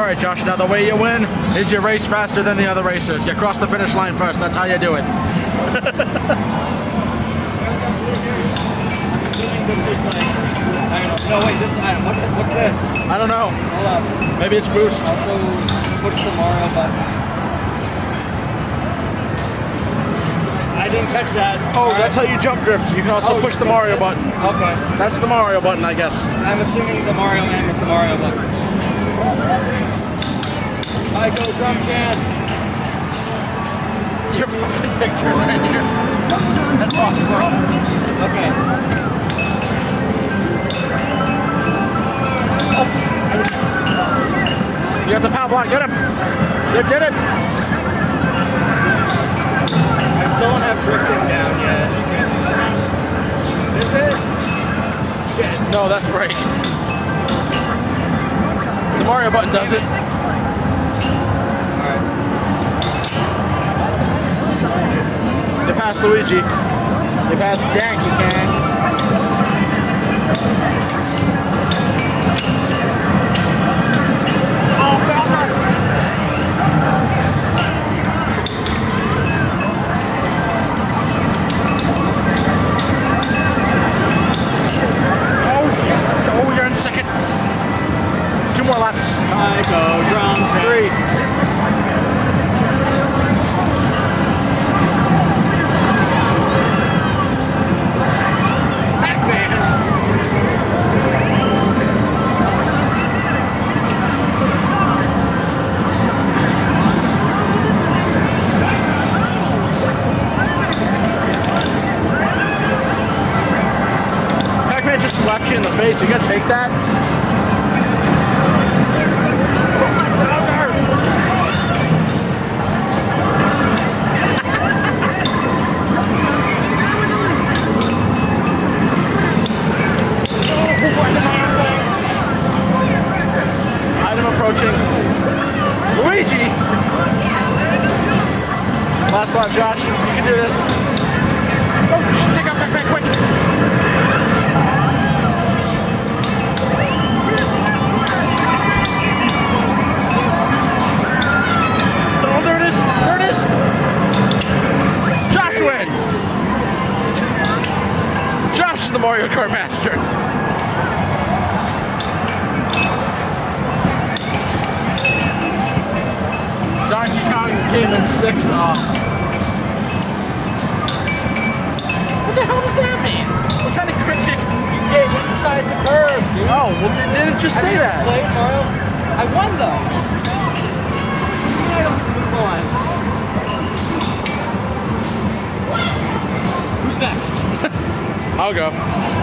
All right, Josh, now the way you win is you race faster than the other racers. You cross the finish line first. That's how you do it. No, wait, this item. What, what's this? I don't know. Hold up. Maybe it's boost. Also, push the Mario button. I didn't catch that. Oh, that's how you jump drift. You can also Oh, push the Mario this- button. Okay. That's the Mario button, I guess. I'm assuming the Mario M is the Mario button. Psycho Drum Chan. Your fucking picture right here. That's awesome. Okay. You got the power block. Get him. You did it. I still don't have drifting down yet. Is this it? Shit. No, that's brake. The Mario button does it. Pass Luigi. You pass Dank, you can. Oh, oh, you're in second. Two more laps. Drum. Three. You in the face. You gonna take that? Item approaching. Luigi! Last lap, Josh. You can do this. Is the Mario Kart master. Donkey Kong came in sixth off. What the hell does that mean? What kind of cryptic? You get inside the curve, dude. Oh, well, they didn't just say that. Play Mario. I won though. I'll go.